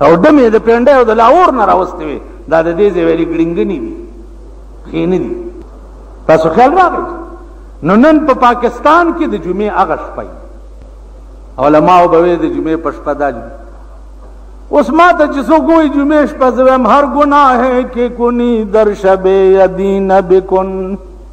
او دمه د پنده او د لاور نه راوستي وي دا د دې زویلي ګړنګنی دي خین دي تاسو خیال راغی نو نن په پا پاکستان کې د جمعې هغه شپه علماء به د جمعې په شپه دا جمعې اس ما ته چې څو ګوي جمعې شپه زویم هر ګناه کې کونی در شبه یدین بکن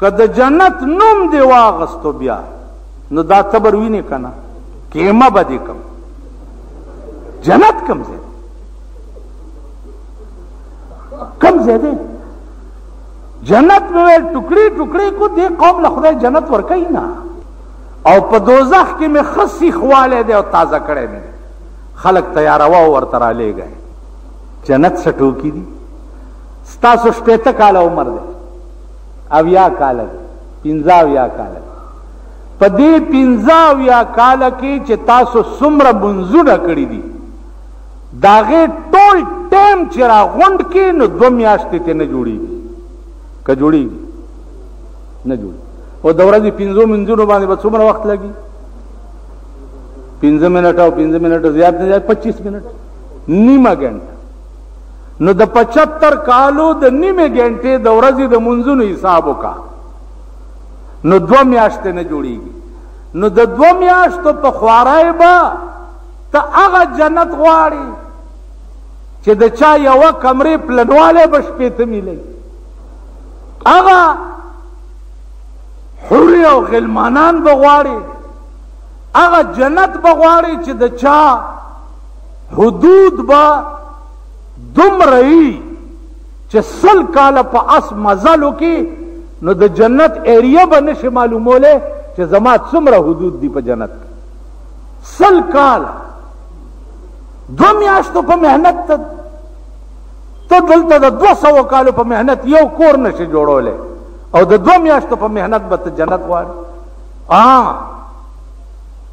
که د جنت نوم دې واغستو بیا نو دا تبر وینې کنه کېمه به دې کم جنت کم ځای کم ځای دی جنت مې ویل ټوکړي ټوکړي کو دې قوم له خدای جنت ورکوي نه او په دوزخ کې مې ښه سیخوالی دی او تازه کړی مې دی خلک تیاروه ورته رالیږی جنت څه ټوکي دي ستاسو شپېته کاله عمر دی اویا کاله دی پنځه اویا کاله دی په دې پنځه اویا کاله کې چې تاسو څومره منځونه کړي دي داغه ټول ټیم چې را غونډ کې نو دو میاشتې ته نه جوړیږي که جوړیږي نه جوړي او د ورځې پنځو منځونو باندې به څومره وخت لګي پنځه منټه او پنځه منټه زیات نه زیات 25 منټه نیمه ګنټه نو د پچهتر کالو د نیمې ګنټې د ورځې د منځونو حساب وکا نو دوه میاشتې نه جوړیږي نو د دوه میاشتو په خوارای به ته هغه جنت غواړي چې د چا یوه کمرې پلنوالی به شپې ته میلی هغه حورې او غلمانان به غواړي هغه جنت به غواړي چې د چا حدود به دومره وي چې سل کاله په اس مزل وکړي نو د جنت ایریا به نشي معلومولی چې زما څومره حدود دي په جنت کې سل کاله دو میاشتو په محنت ته ته دلته د دوه سوه کالو په محنت یو کور نشي جوړولی او د دوه میاشتو په محنت به ته جنت غواړي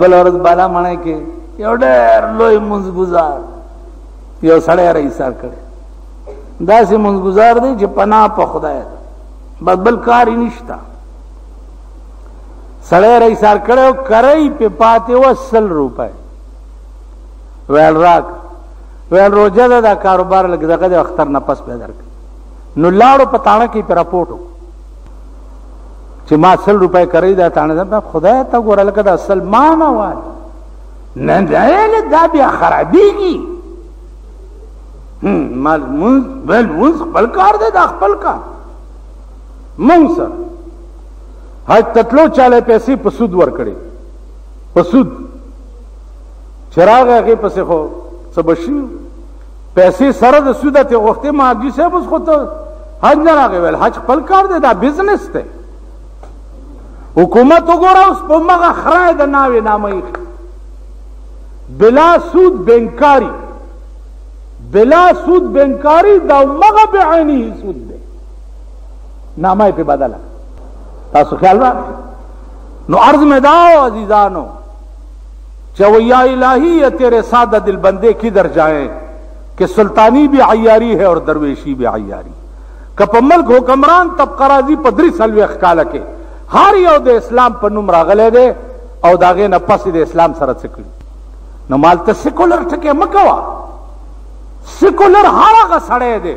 بله ورځ بالا ماڼۍ کې یو ډېر لوی منځګزار یو سړی را ایسار کړی داسې منځګزار دی چې پناه په خدای ده بس بل کار یې نشته سړی را ایسار کړی او کرۍ پې پاتې وه سل روپۍ ویل راک ویل روژه ده دا کاروبار لږ دغه د اختر نه پس به درکړي نو لاړو په تاڼه کې پې راپورټ وکړو چې ما سل روپۍ کرې دا تانه ده خدای ته ګوره لکه دا سلمانه وای نه نه دا بیا خرابېږي مال مون بل مون خپل کار دی دا خپل کار مونږ سره حج تتلو چاله پیسې په سود ورکړي په سود چراغ هغه پسې خو څه بشي پیسې سره د سوده ته غوښتې ما حاجي صاحب اوس خو ته حج نه راغی ویل حج خپل کار دی دا بزنس دی حکومت وګوره اوس په مغه خره د ناوې نامه یې بلا سود بنکاری بلا سود بنکاری دا مغه بعینه سود دی نامه په بدله تاسو خیال را نو عرض مې داو عزیزانو چه و یا الهی یه تیرې ساده دل بندې کدر جائیں که سلطانی بی عیاری هې اور درویشی بی عیاری که په ملک حکمران طبقه راځي په درې څلوېښت کاله کې هر یو د اسلام په نوم راغلی دی او د هغې نه پسې د اسلام سره څه کړي نو مالته سیکولر ټکی مه کوه سیکولر هر هغه سړی دی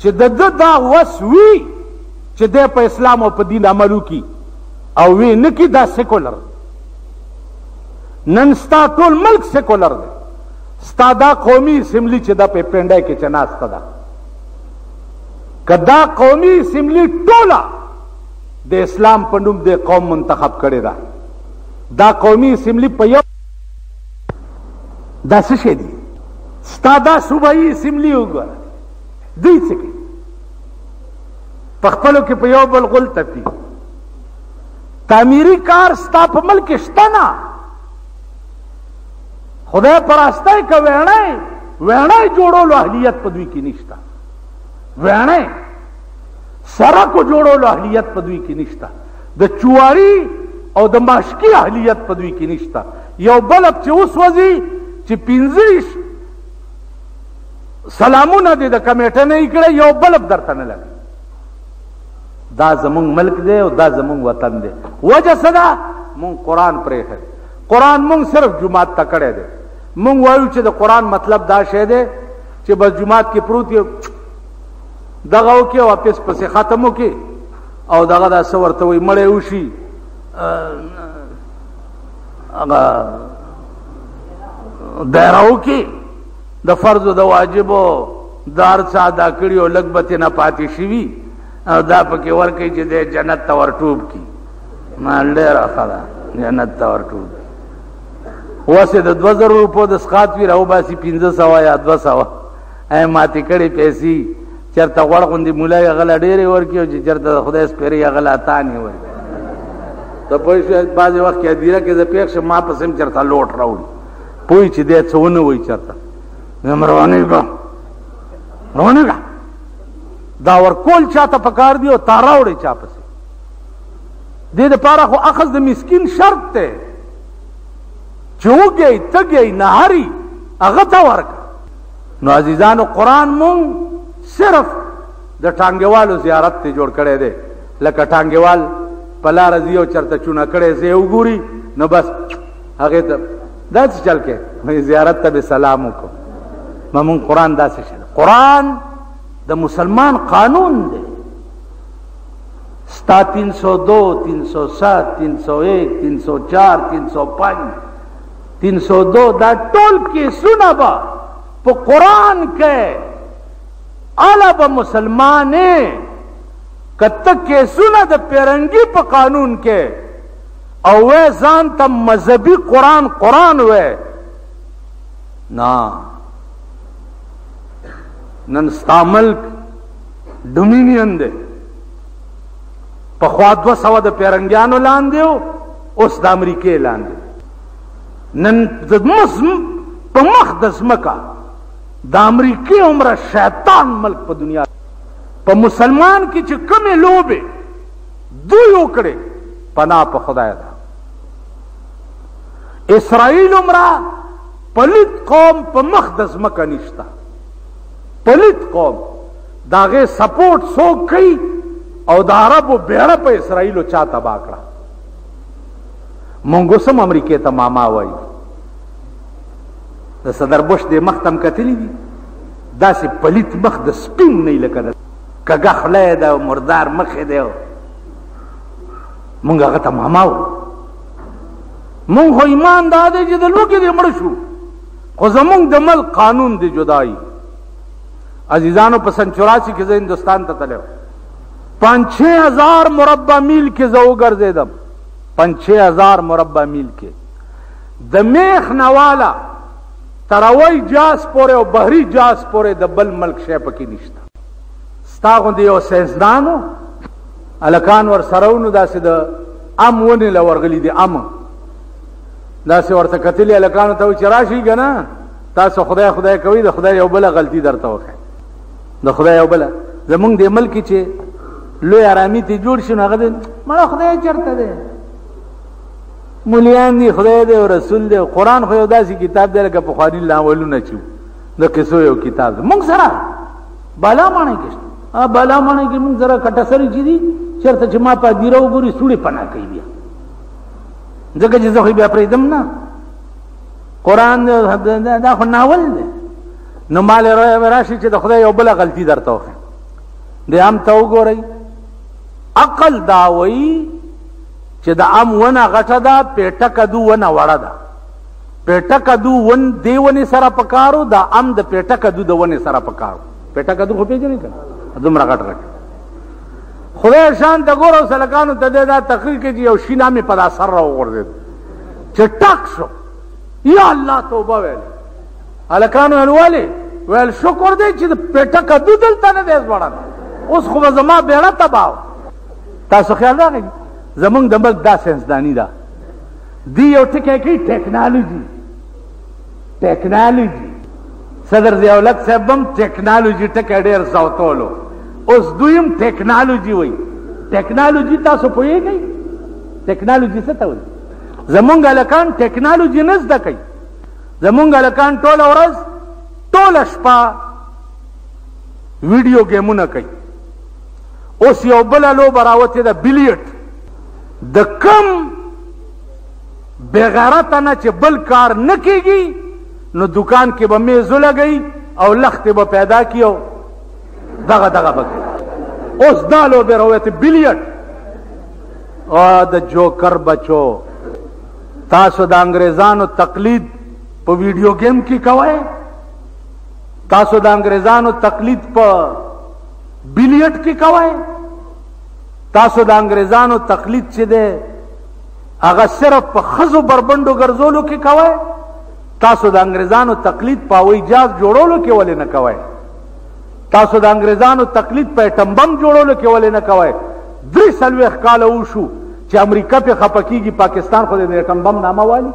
چې د ده دا وس وي چې دی په اسلام او په دین عمل وکړي او وی نه کړي دا سیکولر نن ستا ټول ملک سیکولر دی ستا دا قومي اسمبلی چې دا په پنډای کې چې ناسته ده که دا قومي اسمبلی ټوله د اسلام په نوم د قوم منتخب کړې ده دا قومي اسمبلی په یو دا څه شی دی ستا دا صوبایي اسمبلی وګوره دوی څه کوي په خپلو کې په یو بل غول تپي تعمیری کار ستا په ملک کې شته نه خدای په راسته یې که ویڼی ویڼی جوړولو اهلیت په دوی کې نشته ویڼی سرکو جوړولو اهلیت په دوی کې نشته د چواري او د ماشکی اهلیت په دوی کې نشته یو بلب چې اوس وځي چې پنځه سلامونه دې د کمیټه نه یې کړی یو بلب درته نه لګي دا زمونږ ملک دی او دا زمونږ وطن دی وجه څه ده مونږ قرآن پرېښی دی قرآن مونږ صرف جومات ته کړی دی مونږ وایو چې د قرآن مطلب دا شی دی چې بس جومات کې پروت یو دغه وکړي او واپس پسې ختم وکړي او دغه دا څه ورته وایي مړی وشي هغه دایره وکړي د فرض او د واجب دار څا دا کړی او لګ بته نه پاتې شوی او دا پکې ورکې چې د جنت ته ورټوب کی ما ډېر خلا جنت ته ورټوب وسه د 2000 روپو د سقات وی راو باسي 1500 یا 200 اې ماته کړي پیسې چرته غړ غوندي مولا یې غلا ډېرې ورکی او چې چرته خدای سپری یې غلا تانی ورکی ته په شي بعضي وخت کې دیره کې د پیښه ما پسم چرته لوټ راوړي پوی چې دی څه ونه وایي چرته نیم روانې به روانې ده دا ورکول چاته پکار دی او تا راوړې چا پسې دې دپاره خو اخذ د مسکین شرط دی چې وږی تږی نهري هغه ته ورکړه نو عزیزانو قرآن مونږ صرف د ټانګوالو زیارت ته جوړ کړی دی لکه ټانګوال په لاره ځي او چرته چونه کړی ځای وګوري نو بس هغه ته دا څه چل کې مې زیارت ته به سلام وکړ ممون قران دا څه شل قران د مسلمان قانون دی ستا 302 307 301 304 305 302 دا ټول کې سنا با په قران کې الا به مسلمانې کته کې سنا د پیرنګي په قانون کې او وې ځان ته مذهبي قران قران وې نه نن ستاملک ډومینین دی په خوا 200 د پیرنګیانو لاندې او اوس د امریکې لاندې نن د مسم په مخ د سمکا د امریکې عمره شیطان ملک په دنیا په مسلمان کې چې کمې لوبه دوی وکړي پناه په خدای ده اسرائیل عمره پلیت قوم په مخ د ځمکه نشته پلیت قوم د هغې سپورټ څوک کوي او د عربو بیړه په اسرائیلو چا تباه کړه مونږ اوس هم امریکې ته ماما وایو د صدر بوش د مخ ته هم کتلي دي داسې پلیت مخ د سپین نه لکه کږه خوله یې ده او مردار مخ یې دی مونږ هغه ته ماما و مونږ خو ایمان دا دی چې د لوږې دې مړ شو خو زمونږ د مل قانون دی جدایي عزیزانو په سن چوراسی کې زه هندوستان ته تللی پنج چھ هزار مربع میل کې زه وګرځېدم پنج چھ هزار مربع میل کې د میخ نواله تراوی جاس پورې او بحری جاس پورې د بل ملک شی پکې نشته ستا غوندې یو ساینسدان و هلکان ورسره و نو داسې د ام ونې له ورغلي دي ام داسې ورته کتلي هلکانو ته و چې راشي که نه تاسو خدای خدای کوي د خدای یو بله غلطي درته وښی د خدای یو بله زمونږ دې ملک کې چې لوی ارامي ته جوړ شي نو هغه دې مړه خدای چېرته دی مولیان دي خدای دی او رسول دی قرآن خو یو داسې کتاب دی لکه پخواني لاولونه چې د قصو یو کتاب دی موږ سره بالا معنی کې شته بالا معنی کې موږ سره کټه سری چي دي چرته چې ما په دیره وګوري سړي پنا کوي بیا ځکه چې زه خو بیا پرې دم نه قران دا خو ناول دی نو مال راشي چې د خدای یو بل غلطي درته وخه دی هم ته وګورئ عقل دا وایي چې د ام ونه غټه ده پیټه کدو ونه وړه ده پېټه کدو ون دې ونې سره پکارو دا ام د پېټه کدو د ونې سره پکارو پېټه کدو خو پېژنې کړه دومره غټ غټ خدای شان د ګورو سلکانو ته دا تقریر کې یو شی نامې په دا سر راو غورځید چې ټاک شو یا الله توبه ویل الکانو الوالی ویل شکر دی چې پټه کدو دلته نه دی ځوړل اوس خو زما بیړه تباو تاسو خیال راغی زمونږ د ملک دا سنسدانی ده دی یو ټکی کوي ټیکنالوژي ټیکنالوژي صدر ضیاءالحق صاحب هم ټیکنالوژي ټکی ډېر زوتولو اوس دوی هم ټیکنالوژي وایي ټیکنالوژي تاسو پوهېږئ ټیکنالوژي څه ته وایي زمونږ هلکان ټیکنالوژي نه زده کوي زمونږ هلکان ټوله ورځ ټوله شپه ویډیو ګیمونه کوي اوس یو بله لوبه راوتې ده بلیټ د کم بغیرت نه چې بل کار نه کیږي نو دکان کې به میزو لګی او لخت به پیدا کیو دغه دغه به اوس دا لو به روایت بلیټ او د جوکر بچو تاسو د انګريزانو تقلید په ویډیو گیم کې کوی تاسو د انګريزانو تقلید په بلیټ کې کوی تاسو د انګريزانو تقلید چې دی هغه صرف په خزو بربندو ګرځولو کې کوي تاسو د انګريزانو تقلید په وای جاز جوړولو کې ولې نه کوي تاسو د انګريزانو تقلید په ټمبم جوړولو کې ولې نه کوي درې سلوي ښکال وشو چې امریکا په خپکیږي پاکستان خو دې ټمبم نامه والی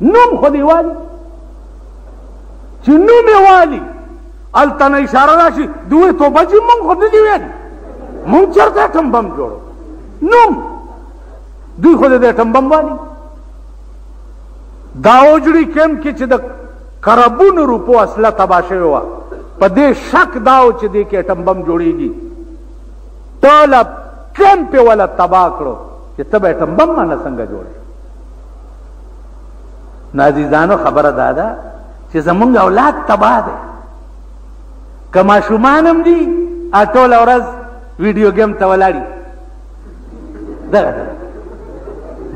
نوم خو دی والی چې نوم والی هلته نه اشاره راشي دوی توبه چې مونږ خو نه دي ویلي مونږ چېرته اټم بم جوړو نوم دوی خو د اټم بم والي دا اوجړي کم کې چې د کربونو روپو اصله تباه شوې وه په دې شک دا و چې دې کې اټم بم جوړېږي ټول کم په ولا تباه کړو چې ته به اټم بم نه څنګه جوړې نازیزانو خبره دا ده چې زمونږ اولاد تباه دی که ماشومان هم دي ټوله ورځ ویډیو ګیم ته ولاړي دغه دغه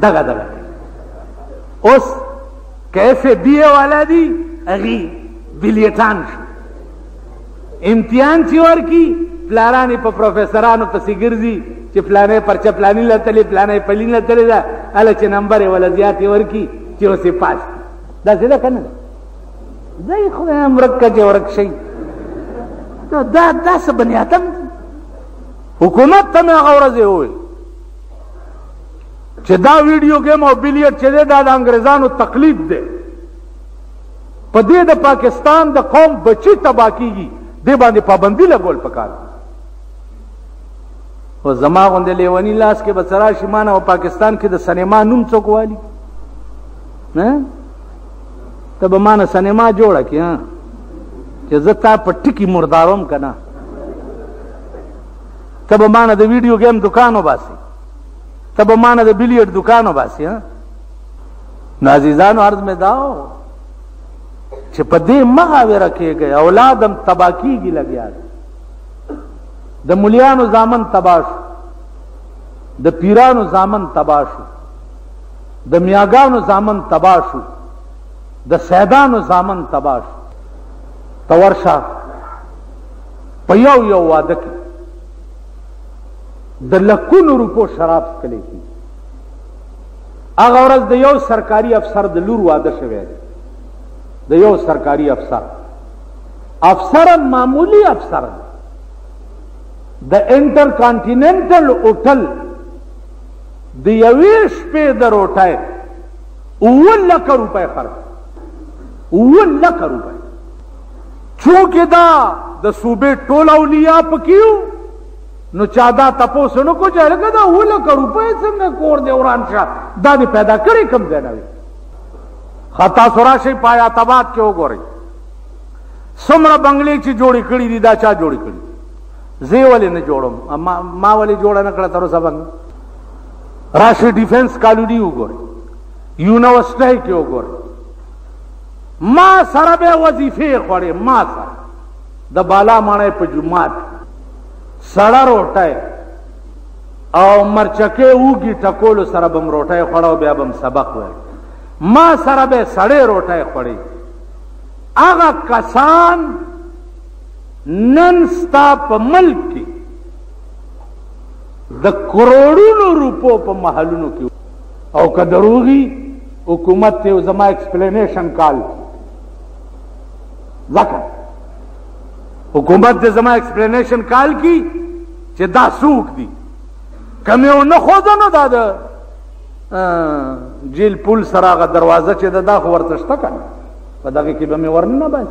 دغه دغه اوس که اف بی والا دي هغه بلیټان شو امتحان چې ورکی پلارانې په پروفیسورانو پسې ګرځي چې پلانې پرچه پلاني لتلې پلانې پلین لتلې ده هله چې نمبر یې ولا زیاتې ورکی چې اوسې پاس دا ځله کنه زه خو هم ورکه چې ورک شي دا دا داس بنی آدم حکومت ته مې اورځه وي چې دا ویډیو گیم او بلیټ چې دا د انګريزانو تقلید دی په دې د پاکستان د قوم بچی تبا کیږي د باندې پابندی لګول پکار او زما غوندې لیونی لاس کې بسرا شمانه او پاکستان کې د سینما نوم څوک والی نه ته به مانه سینما جوړه کې ها چې زه تا په ټکی مرداروم که نه ته به مانه د ویډیو ګیم دکان وباسي ته به مانه د بلیټ دکان وباسي ها نو عزیزانو عرض مې داو چې په دې مغه وره کېږي اولادم تبا کېږي لګیا دی د مليانو ځامن تبا شو د پیرانو ځامن تبا شو د میاګانو زامن تبا شو د سیدانو زامن تبا شو ته ورشه په یو یو واده کې د لکونو روپو شراب څکلی کی هغه ورځ د یو سرکاري افسر د لور واده شوی دی د یو سرکاري افسر افسر معمولی افسر د انټر کانټیننټل هوټل د یوې شپې د روټۍ اووه لکه روپۍ خرڅ اووه لکه روپۍ چونکې دا د صوبې ټول اولیا پکیو نو چا دا تپوس نو کو چې هلکه دا اووه لکه روپۍ څنګه کور دی وران شه دا دې پیدا کړی کوم ځای نه وي خطا سورا شي پایا تباد کې وګورئ څومره بنگلې چې جوړې کړې دي دا چا جوړې کړې زه ولې نه جوړم ما ما ولې جوړ نه کړ تر اوسه باندې راشي ډیفنس کالونی وګوره یونیورسيټي کې وګوره ما سره به وظیفه خوړې ما سره د بالا مانه په جمعات سړه روټه او مرچکه وګي ټکول سره بم روټه خوړاو بیا بم سبق وای ما سره به سړې روټه خوړې هغه کسان نن ستا په ملک کې د کروڑونو روپو په محلونو کې او که دروغي حکومت ته زما ایکسپلینیشن کال ځکه حکومت د زما ایکسپلینیشن کال کی چې دا سوق دي کمه و نه خوځه نه دا د جیل پول سره غ دروازه چې دا خو ورته شته کنه په دغه کې به مې ورننه بس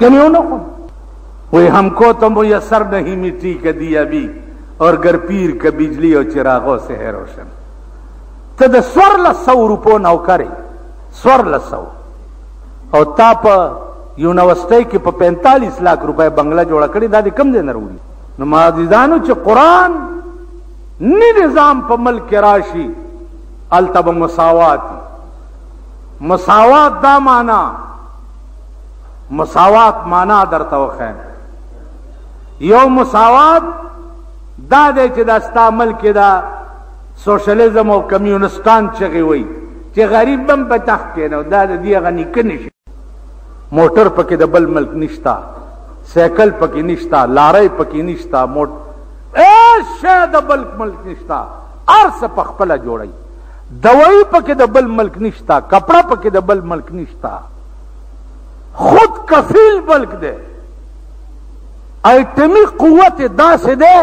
کنی اونو خو وی هم کو تو میسر نہیں مٹی کا دیا بھی اور گر پیر کا بجلی اور چراغوں سے ہے روشن ته د سور لسو روپو نوکرې سور لسو او تا په یونیورسټۍ کې په 45 لک روپۍ بنگله جوړ کړې دا د کم ځای نه وروړي نو ما عزیزانو چې قران نه نظام په ملک راشي التب مساوات مساوات دا معنا مساوات معنا درته وخیم یو مساوات دا دی چې دا ستا ملک دا سوشلیزم او کمیونستان چغې وي چې غریب بم په تخت کې نو دا د دې غنی کني شي موټر پکې د بل ملک نشتا سیکل پکې نشتا لارې پکې نشتا موټ اے شې د بل ملک نشتا ارس په خپل جوړي دوی پکې د بل ملک نشتا کپڑا پکې د بل ملک نشتا خود کفیل ملک دی ایټمی قوت داسې دی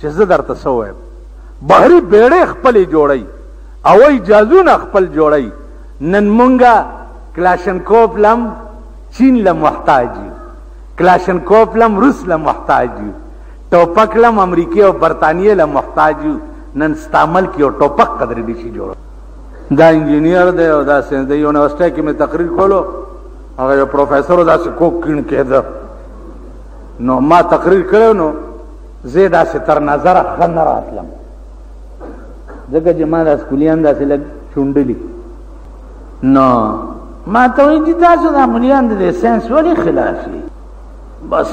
چې زه درته څه وایم بحري بیړۍ خپلې جوړوي او ای جازونه خپل جوړوي نن مونږه کلاشنکوف لم چین له محتاج یو کلاشنکوف لم روس له محتاج یو ټوپک لم امریکې او برتانیې له محتاج یو نن ستامل کې او ټوپک قدر نشي جوړ دا انجینیر دی او دا ساينس دی یونیورسيټي کې مې تقریر کولو هغه یو پروفیسور دا څه کوک کین کېده نو ما تقریر کړو نو زه دا څه تر نظر خن راتلم ځکه چې ما دا سکولیان دا څه لګ چونډلی نو ما ته وی دي تاسو دا مليان د ساينس ولې خلاف دي بس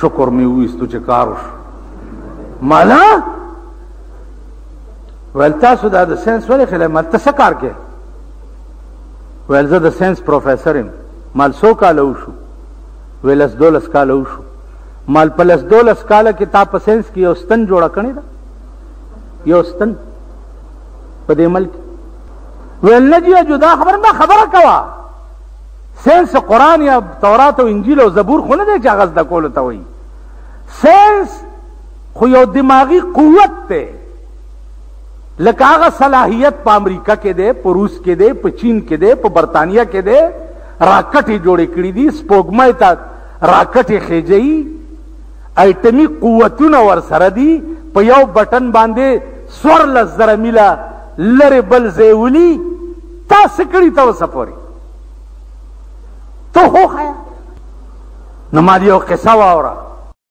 شکر مې وېستو چې کار وشو مالا ویل تاسو دا د ساينس ولې خلاف مال ته څه کار کې ویل زه د ساينس پروفیسور یم مال سو کال وشو ویل اس دولس کال وشو مال په لس دولس کال کې تا په ساينس کې یو ستن جوړ کړی دا یو ستن په دې ملک ویل نه جی جدا خبر ما خبره کوا ساينس قران یا تورات او انجیل او زبور خو نه دی چې هغه د کول ته وایي ساينس خو یو دماغي قوت دی لکه هغه صلاحیت په امریکا کې دی په روس کې دی په چین کې دی په برتانیا کې دی راکټې جوړې کړې دي سپوږمۍ ته راکټې خېجي ایټمي قوتونه ورسره دي په یو بټن باندې سور لس زره میله لرې بل ځای ولي تاسو کړي ته اوسه پورې ته هوښیه نو ما یو قصه واوره